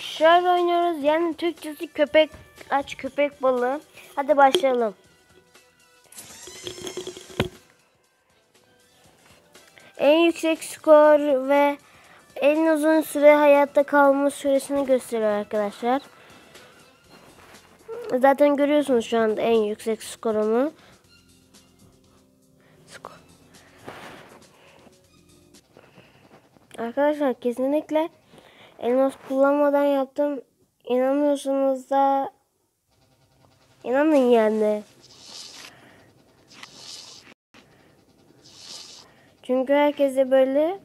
Shark oynuyoruz. Yani Türkçesi köpek aç köpek balığı. Hadi başlayalım. En yüksek skor ve en uzun süre hayatta kalma süresini gösteriyor arkadaşlar. Zaten görüyorsunuz şu anda en yüksek skorumu. Skor. Arkadaşlar kesinlikle elmas kullanmadan yaptım. İnanmıyorsunuz da inanın yani. Çünkü herkese böyle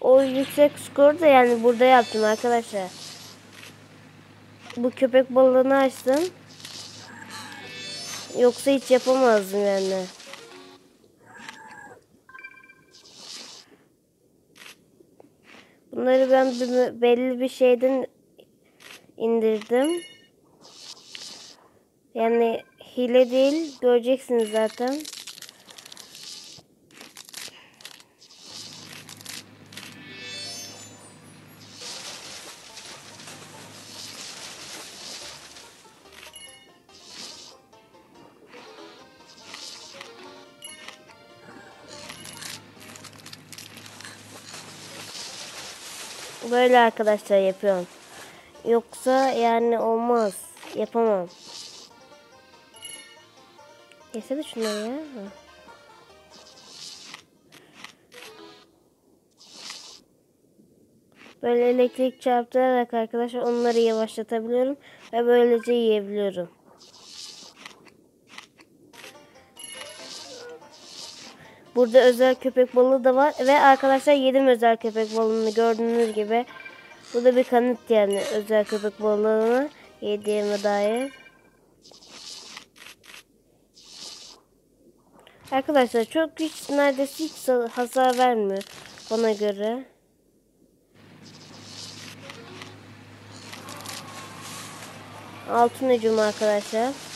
o yüksek skoru da yani burada yaptım arkadaşlar. Bu köpek balığını açtım. Yoksa hiç yapamazdım yani. Bunları ben bir- belli bir şeyden indirdim. Yani hile değil göreceksiniz zaten. Böyle arkadaşlar yapıyorum. Yoksa yani olmaz. Yapamam. Yesene şunları ya. Böyle elektrik çarptırarak arkadaşlar onları yavaşlatabiliyorum ve böylece yiyebiliyorum. Burada özel köpek balığı da var ve arkadaşlar yedim özel köpek balığını gördüğünüz gibi. Bu da bir kanıt yani özel köpek balığını yediğime dair. Arkadaşlar çok hiç neredeyse hiç hasar vermiyor bana göre. Altın hücum arkadaşlar.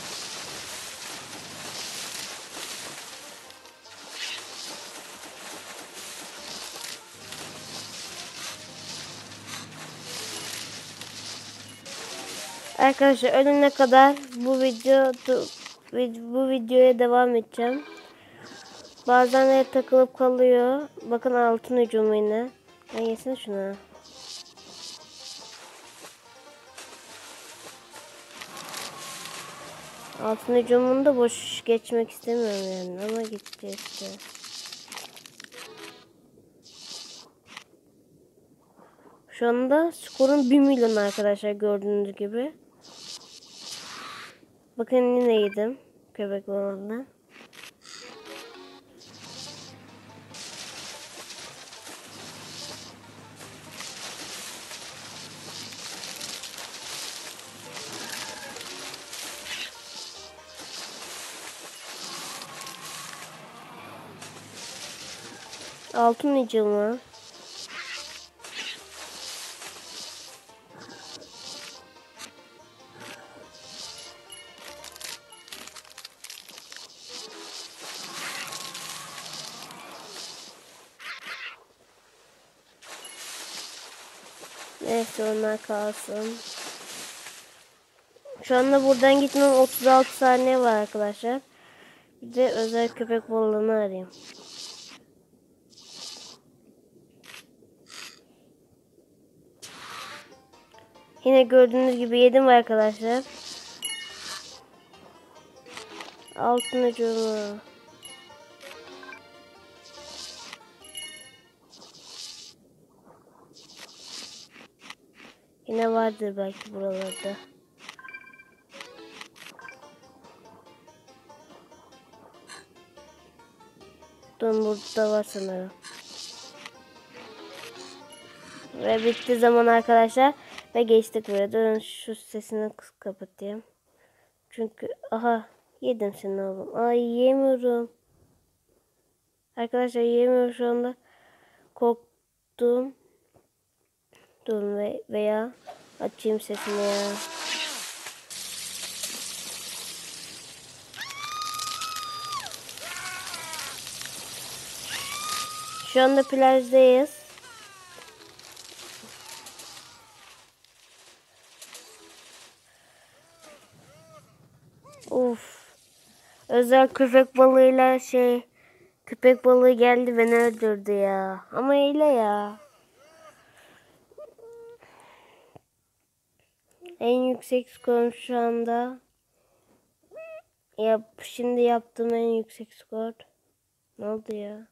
Arkadaşlar ölene kadar bu video bu videoya devam edeceğim. Bazen de takılıp kalıyor. Bakın altın hücumu yine. Ben yesene şunu. Altın hücumunu da boş geçmek istemiyorum yani ama gitti işte. Şu anda skorum 1 milyon arkadaşlar gördüğünüz gibi. Bakın yine yedim köpek balığından. Altın hücumu. Neyse onlar kalsın. Şu anda buradan gitmem 36 saniye var arkadaşlar. Bir de özel köpek balığını arayayım. Yine gördüğünüz gibi yedim arkadaşlar. Altın ucumu. Yine vardır belki buralarda. Dur burada var sanırım. Ve bitti zaman arkadaşlar. Ve geçtik buraya. Durun şu sesini kapatayım. Çünkü aha yedim seni oğlum. Ay yemiyorum. Arkadaşlar yemiyorum şu anda. Korktum. Durun veya açayım sesini ya. Şu anda plajdayız. Of. Özel köpek balığıyla şey köpek balığı geldi beni öldürdü ya. Ama ile ya. En yüksek skorum şu anda. Yap, şimdi yaptığım en yüksek skor. Ne oldu ya?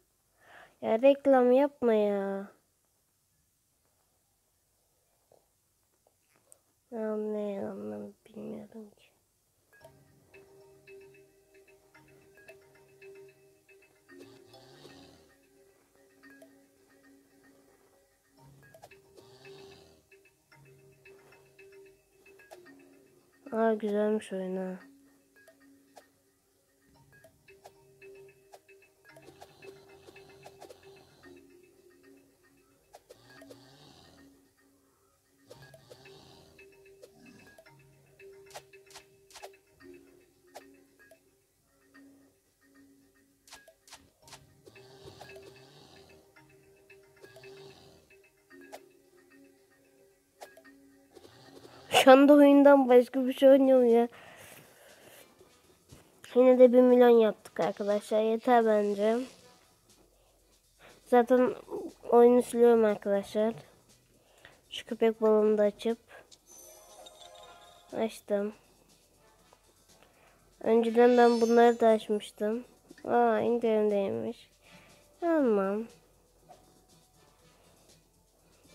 Ya reklam yapma ya. Ya ne anlamı bilmiyorum ki. Aa güzelmiş oyun. Şu anda oyundan başka bir şey oynuyorum ya. Yine de bir milyon yaptık arkadaşlar. Yeter bence. Zaten oyunu siliyorum arkadaşlar. Şu köpek balığını da açıp. Açtım. Önceden ben bunları da açmıştım. Aa indirimdeymiş. Tamam.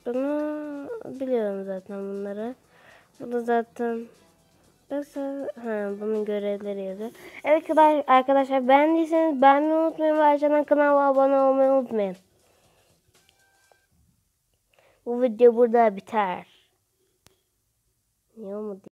Bunu biliyorum zaten bunları. Bu da zaten Mesela ha, bunun görevleri yazıyor. Evet kadar arkadaşlar beğendiyseniz beğenmeyi unutmayın ve aşağıdan kanala abone olmayı unutmayın. Bu video burada biter. Niye olmadı?